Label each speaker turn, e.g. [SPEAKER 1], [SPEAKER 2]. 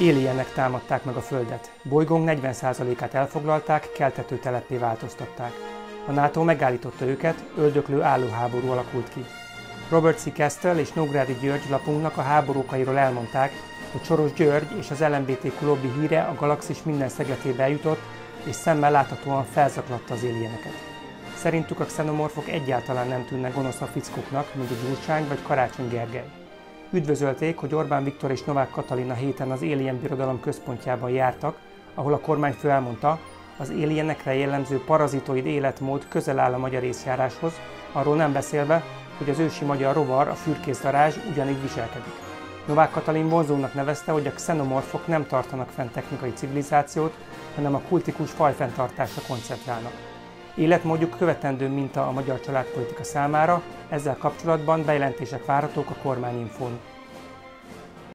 [SPEAKER 1] Éljenek támadták meg a Földet. Bolygónk 40%-át elfoglalták, keltető teleppé változtatták. A NATO megállította őket, öldöklő állóháború alakult ki. Robert C. Kestel és Nógrádi György lapunknak a háborúkairól elmondták, hogy Soros György és az LMBTQ lobby híre a galaxis minden szegletébe eljutott, és szemmel láthatóan felzaklatta az éljeneket. Szerintük a xenomorfok egyáltalán nem tűnnek gonosz a fickóknak, mint a Gyurcsány vagy Karácsony Gergely. Üdvözölték, hogy Orbán Viktor és Novák Katalina héten az Alien Birodalom központjában jártak, ahol a kormányfő elmondta, az alienekre jellemző parazitoid életmód közel áll a magyar észjáráshoz, arról nem beszélve, hogy az ősi magyar rovar, a fürkészdarázs ugyanígy viselkedik. Novák Katalin vonzónak nevezte, hogy a xenomorfok nem tartanak fent technikai civilizációt, hanem a kultikus fajfenntartásra koncentrálnak. Életmódjuk követendő minta a magyar családpolitika számára, ezzel kapcsolatban bejelentések várhatók a kormányinfón.